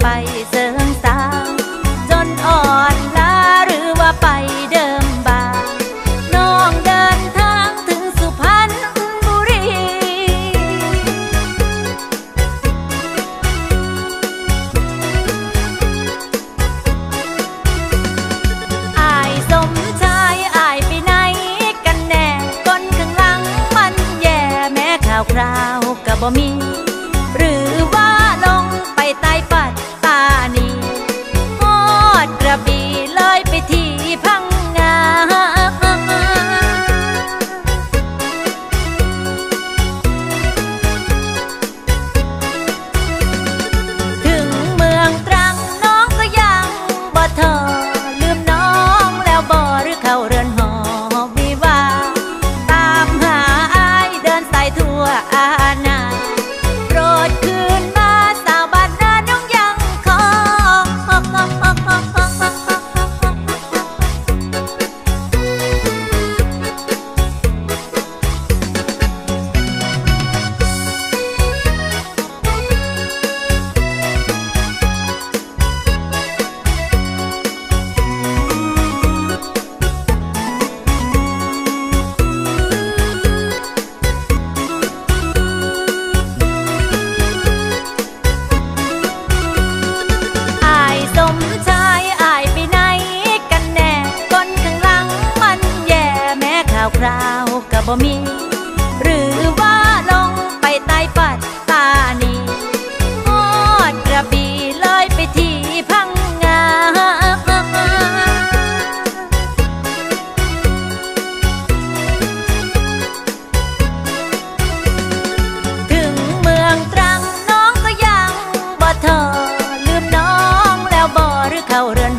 ไปเซิ่งสาว จนอ่อนล้าหรือว่าไปเดิมบางน้องเดินทางถึงสุพรรณบุรี อายสมชายอายไปไหนกันแน่ก้นข้างหลังมันแย่แม้ข่าวคราวก็บ่มี ราวก็บ่มี หรือว่าลงไปใต้ปัดตานีฮอดกระบี่เลยไปที่พังงา ถึงเมืองตรังน้องก็ยังบ่ทอลืมน้องแล้วบ่หรือเข้าเรือน